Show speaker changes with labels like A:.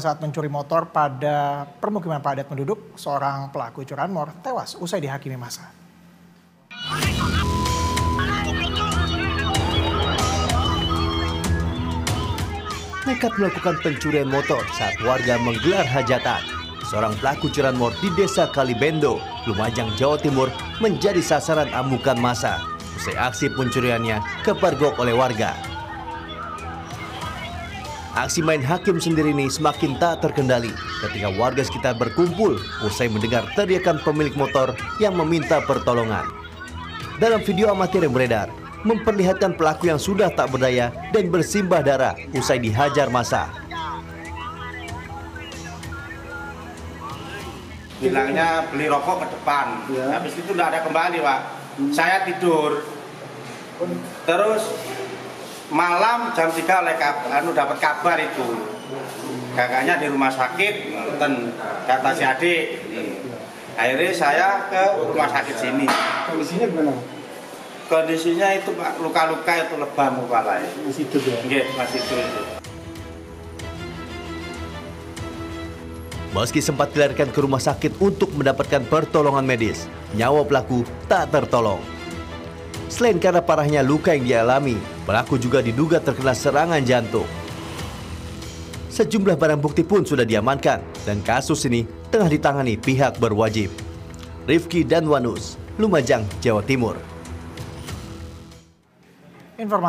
A: saat mencuri motor pada permukiman padat penduduk, seorang pelaku curanmor tewas usai dihakimi masa.
B: nekat melakukan pencurian motor saat warga menggelar hajatan. Seorang pelaku curanmor di desa Kalibendo, Lumajang, Jawa Timur menjadi sasaran amukan masa. Usai aksi pencuriannya kepergok oleh warga. Aksi main hakim sendiri ini semakin tak terkendali ketika warga sekitar berkumpul usai mendengar teriakan pemilik motor yang meminta pertolongan. Dalam video amatir yang beredar, memperlihatkan pelaku yang sudah tak berdaya dan bersimbah darah usai dihajar masa.
C: bilangnya beli rokok ke depan
D: Ya.
C: habis itu tidak ada kembali pak saya tidur terus malam jam 3 oleh anu dapat kabar itu kakaknya di rumah sakit ten kata si adik akhirnya saya ke rumah sakit sini
D: Kondisinya gimana?
C: kondisinya itu pak luka-luka itu lebam kepala itu
D: Masih hidup ya?
C: Nggih, masih itu, itu.
B: Meski sempat dilarikan ke rumah sakit untuk mendapatkan pertolongan medis, nyawa pelaku tak tertolong. Selain karena parahnya luka yang dialami, pelaku juga diduga terkena serangan jantung. Sejumlah barang bukti pun sudah diamankan dan kasus ini tengah ditangani pihak berwajib. Rifki dan Wanus, Lumajang, Jawa Timur.
A: Informasi